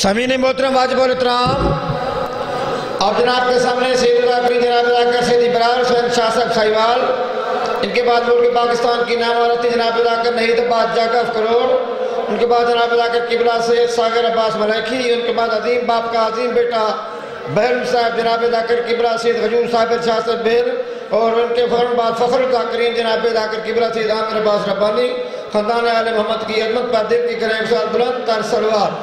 समीन मोहतरम वाजिब इतराम अब जनाब के सामने सैदी जनाब अदाकर साहिवाल। इनके बाद मुल्क पाकिस्तान की नाम औरत जनाब अदाकर तो बाद जाकफ करोड़। उनके बाद जनाब अदाकर किबला से सागर अब्बास मलैखी उनके बाद अजीम बाप का अजीम बेटा बहन साहब जनाब अदाकर किबला सैद हजूर साहिब साहब बेर और उनके फ़ौरन बाद फ़खर करीम जनाब अदाकर किबला सैद आमिर अब्बास रब्बानी, ख़ानदान आल मोहम्मद की अदमत पर दिल की करें सलवार।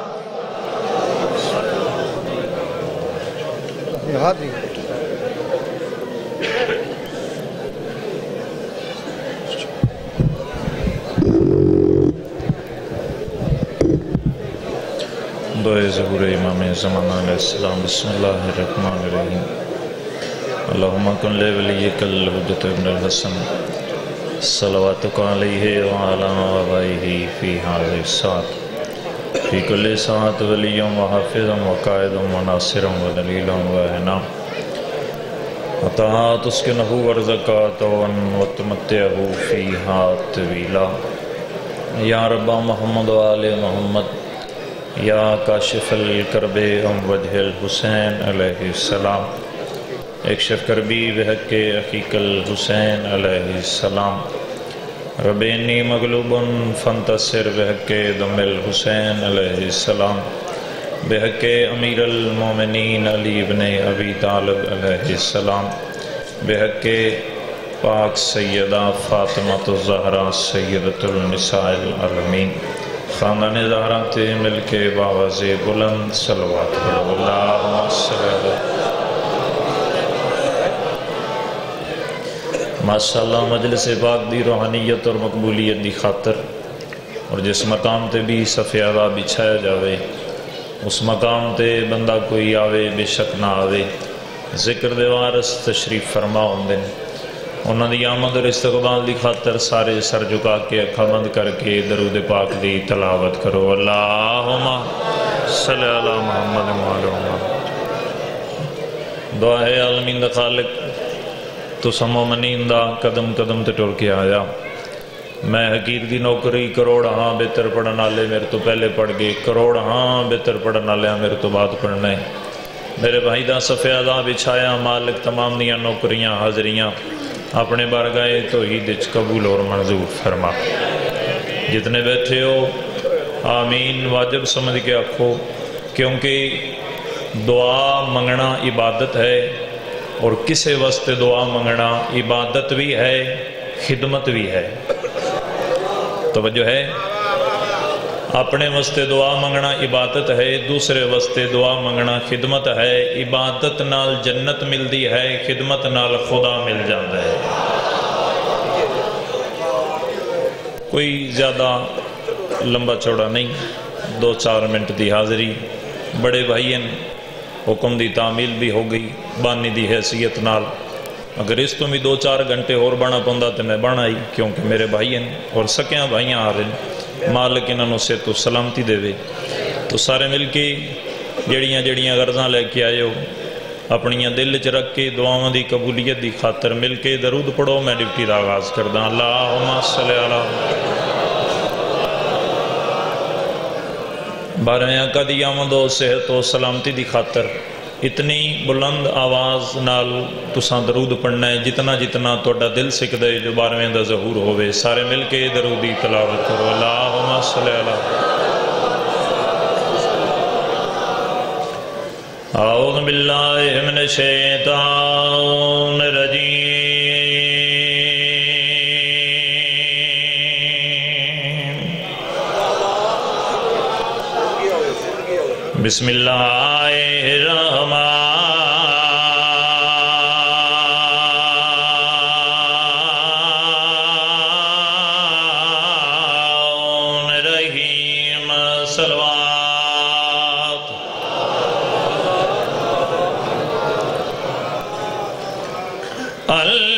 हाजिरी दुआ ज़बूर इमाम ज़मान बसमीम अल्लाहुम्मा कुन ले वलियकल हुज्जत इब्न हसन सलवातुक अलैहि व अला आबाइहि फ़ी हाज़िहि सात फ़ी कुल्लि सात वलिय्युम व हाफ़िज़ुम व क़ाइदुम व नासिरुम व दलीलुम व इनाम अतात उसकिनहु व ज़कातन व तुमत्तिअहु फ़ीहा तवीला। या रब्बा मोहम्मद व आले मोहम्मद, या काशिफल करबे अम वजहल हुसैन अलैहिस्सलाम एक शफ करबी बहक अकीकल हुसैन रबेनी मगलूबन फंतसर बहक दमिल हुसैन अलैहिस्सलाम बहक अमीर मोमिनीन अली इब्न अबी तालब पाक सैयदा फ़ातिमा ज़हरा सैयदतुल निसाइल अलमीन। ख़ानदान माशा मजलिस पाक की रूहानीयत और मकबूलीत की खातर। और जिस मकाम ते भी सफ़ेदा बिछाया जाए उस मकाम ते बंदा कोई आवे, बेशक ना आवे। ज़िक्र वारस तशरीफ़ फरमा होंगे उन्होंने आमद और इस्तकबाल की खातर सारे सर झुका के, अखा बंद करके दरूद पाक की तलावत करो। अल्लाह दुआ है आलमीन खालिक। तो समो मनींदा कदम कदम ते टुर के आया। मैं हकीर की नौकरी, करोड़ हाँ बेहतर पढ़ने वाले मेरे तो पहले पढ़ गए, करोड़ हाँ बेहतर पढ़ने वाले मेरे तो बाद पढ़ना। है मेरे भाई का सफ़ेदा बिछाया, मालिक तमाम दियाँ नौकरियाँ, हाजरियाँ। अपने बार गए तो ही दिच कबूल और मंजूर फरमा। जितने बैठे हो, आमीन, वाजब समझ के आखो, क्योंकि दुआ मंगना इबादत है और किसी वास्ते दुआ मंगना, इबादत भी है, खिदमत भी है। तो वजह है। अपने वास्ते दुआ मंगना इबादत है, दूसरे वास्ते दुआ मंगना खिदमत है। इबादत नाल जन्नत मिलती है, खिदमत नाल खुदा मिल जाता है। कोई ज़्यादा लंबा चौड़ा नहीं, दो चार मिनट की हाजिरी। बड़े भाई हुक्म की तामील भी हो गई, बानी की हैसीयत नाल। अगर इस तो भी दो चार घंटे और बना पाँदा तो मैं बना ही, क्योंकि मेरे भाई हैं और सकिया भाइयाँ आ रहे हैं। मालिक इन्हों से तो सलामती देवे। तो सारे मिल के जड़िया जड़िया गर्जा लैके आए हो, अपनिया दिल च रख के, दुआवों की कबूलीयत की खातर मिल के दरूद पढ़ो, मैं ड्यूटी का आगाज़ करदा। अल्लाह बारह कद यामदो सेहत और सलामती की खातर। इतनी बुलंद आवाज़ नाल तुसा दरूद पढ़ना है, जितना जितना थोड़ा दिल सिखद है जो बारहवें का जहूर हो सारे मिल के दरूदी तलावत करो। अल्लाह आओ बिल्ला रज़ी बिस्मिल्लाम सलवात अल्लाह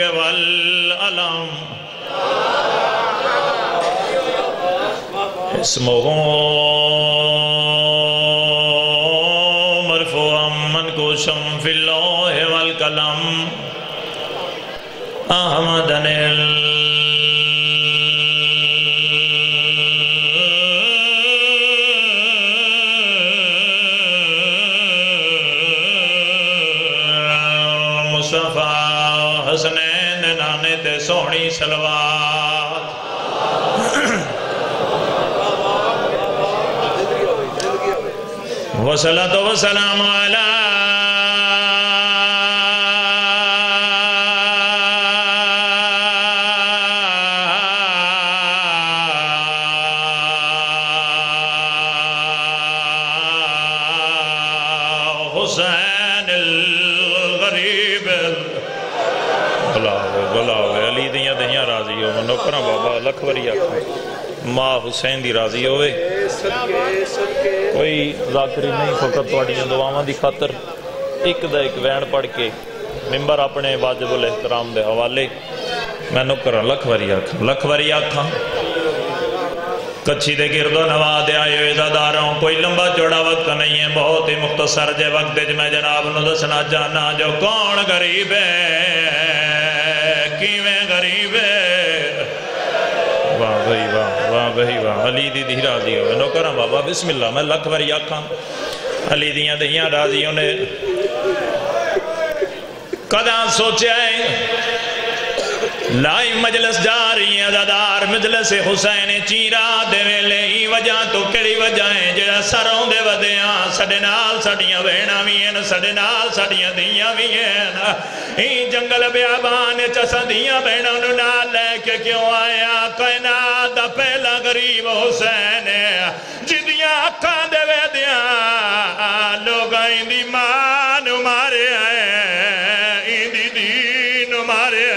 के अलम इसमो मरफो अमन कोशम फिल्लो वल कलम अहमदने सोहनी वसला तो वसलाम अला राजी हो नौकरा बाबा लख वरी आखो मां हुसैन दी राजी होवे कोई ਜ਼ਾਕਰੀ ਨਹੀਂ ਫਕਤ ਤੁਹਾਡੀਆਂ ਦੁਆਵਾਂ ਦੀ ਖਾਤਰ ਇੱਕ ਦਾ ਇੱਕ ਵੈਣ ਪੜ ਕੇ ਮਿੰਬਰ ਆਪਣੇ ਵਾਜਬੁਲ ਇhtਰਾਮ ਦੇ ਹਵਾਲੇ ਮੈਨੂੰ ਕਰਾਂ ਲੱਖ ਵਾਰੀ ਆਖ ਲੱਖ ਵਾਰੀ ਆਖਾਂ कच्छी दे गिरदो नवा दे आए हुए दादारों कोई लंबा चौड़ा वक्त नहीं है बहुत ही मुख्तसर जे वक्त च मैं जनाब नु दसना चाहना जो कौन गरीब है किवें गरीब है वाह भाई वाह वाह भाई वाह अली दी धी राज़ी हो नौकरा बाबा बिस्मिल्लाह मैं लख बारी आखा अली दियाँ दहियाँ राज़ी उन्हें कदा सोचा है लाई मजलस जा रही है, अदादार मजलस हुसैन चीरा दे वेले ही वजह तो केड़ी वजह है? जेड़ा सरों दे वदया साडे नाल साडियाँ बहना भी हैं साडे नाल साडियाँ धीयां भी हैं ई जंगल बियाबान च असां धीयां बहना नु नाल लेके क्यों आया? कायनात दा पहला गरीब हुसैन जिदियाँ अखां दे वेदया लोग इंदी माँ नु मारे इंदी दीन मारे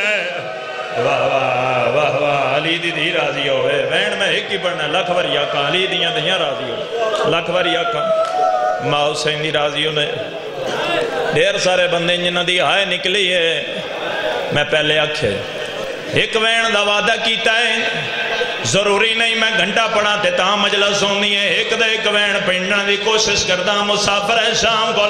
वाह वाह वाह वाह अली दी धी राज़ी होवे वैन मैं एक ही पढ़ना लख वारी आखा अली दियाँ दियाँ राज़ी हो लख वारी आखा माँ हुसैन दी राज़ी होने ढेर सारे बंदे जिन्हों की हाय निकली है मैं पहले आखे एक बहन का वादा किया है ज़रूरी नहीं, मैं घंटा पढ़ा ते मजलस होनी है। एक दे एक वैन पिंडण की कोशिश करदा, मुसाफर है शाम को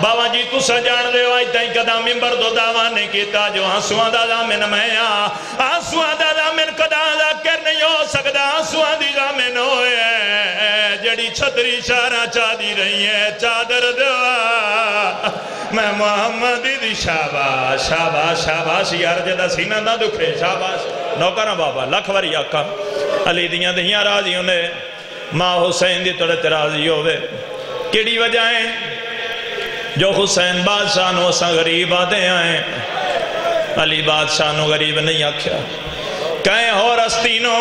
बाबा जी, तुस जान दे हो अज तई कदा मिंबर तो दावा नहीं किया जो आंसुआ का जामिन मैं आंसुआ का जामिन कदा जाकर नहीं हो सकता आंसुआ की जामिन होए। जड़ी छतरी शारा चादी रही है, चादर दवा। मैं मोहम्मद दी शाबाश शाबाश शाबाश, यार जदा सीना ना दुखे शाबाश। नौकरा बाबा, लख वारी आखा। अली दियाँ दहियाँ राज़ी होने माँ हुसैन की ते राज़ी होवे। वजह है? जो हुसैन बादशाह असा गरीब आते आए, अली बादशाह गरीब नहीं आख्या कहें हो रस्ती नो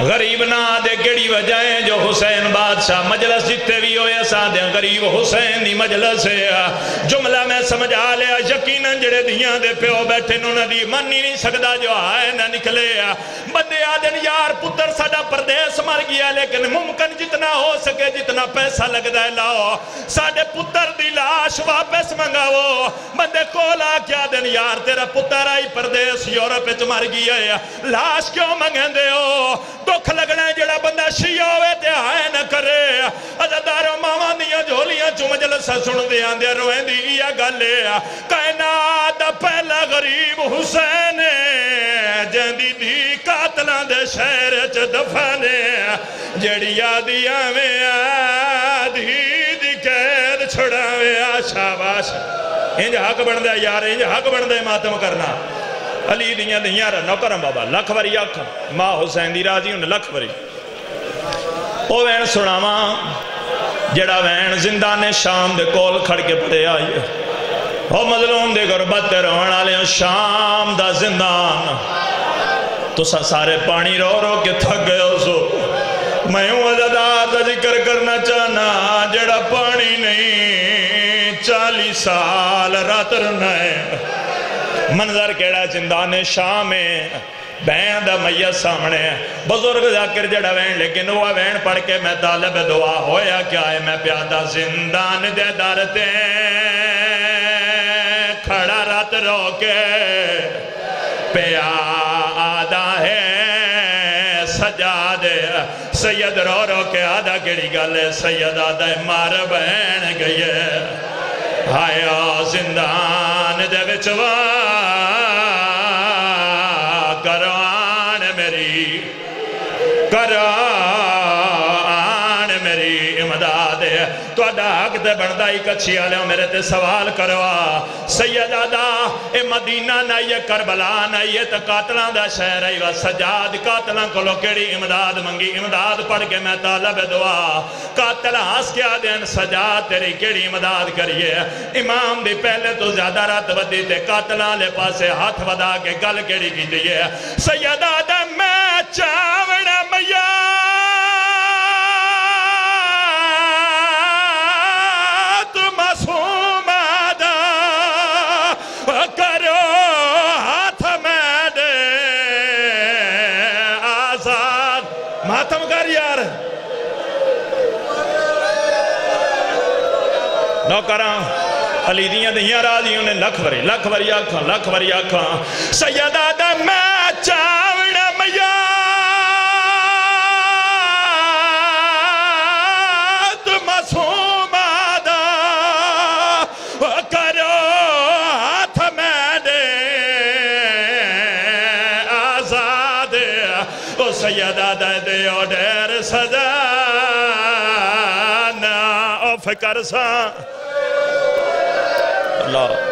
गरीब ना दे केड़ी वजह है जो हुसैन बादशाह मजलस जितने भी होए सादे गरीब हुसैन दी मजलस है। जुमला मैं समझा लिया, यकीनन जेड़े दियाँ दे प्यो बैठे न उन्हां दी मन ही नहीं सकदा जो आए ना निकले आ। बंदे आदन यार पुत्र साडा परदेस मर गया, लेकिन मुमकिन जितना हो सके जितना पैसा लगदा है, लाओ। साडे पुत्र दी लाश वापस मंगावो बंदे कोल आख्या दिन यार तेरा पुत्र आई परदेस, यूरोप मर गया लाश क्यों मंगेंदे हो? दुख लगना है, जेड़ा बंदा शिया होवे ते न करे। अजादारो मावा दियाँ झोलियाँ चुम जलसा सुनदे आंदे, रोएंदी इया गल है कायनात दा पहला गरीब हुसैन जंदी दी कातलां दे शहर च दफन जेड़ी आदियाँ वे आधी दी कैद छुड़ावे शाबाश। इंज हक बनदा यार, इंज हक बनदा मातम करना। अली दियाँ दियाँ नौकर बाबा लख वारी आख माँ हुसैन दी राज़ी हुन लख वारी ओ वैन सुनावा, जड़ा वैन ज़िंदा ने शाम दे कोल खड़ के पड़े आई ओ मजलूम दे गुरबत रोन वाले शाम दा जिंदान तुसा सारे पानी रो रो के थक गए सो मैं अजादार का ज़िक्र करना चाहना जड़ा पानी नहीं, चाली साल, रात रहना है मंजर केड़ा ज़िंदा ने शाम है बैन दा मैया सामने बुज़ुर्ग जाकर जड़ा वैन लेकिन वह वैन पढ़ के मैं तालब दुआ होया क्या है मैं प्यादा जिंदान दे दर ते खड़ा रात रो के प्या आदा है सजा दे सैयद रो रो के आदा केड़ी गल है सैयद आदा मार बहन गई है हाया जिंदान दे करान मेरी मेरी दे हक तो बनता ही कच्छी वाले मेरे ते सवाल करवा सैयदादा ए मदीना ना ये करबला ना ये तो कातलों का शहर है वा सजाद कातलों को इमदाद मंगी इमदाद पढ़ के मैं तालब दुआ कातल हंस क्या देन सजा तेरी केड़ी इमदाद करिए इमाम दी पहले तो ज़्यादा रत बदी ते कातल आले पास हाथ वधा के गल केड़ी की सैयदादा मैं चावड़ा मैया मातम कर यार। नौकर अली दियाँ दहियाँ राज़ी उन्हें लख वरी लख वरी आखा, लख वरी आखा। सैयदा ओ सैयदा दे डेर सजा ना ओ फिकर सा। अल्लाह।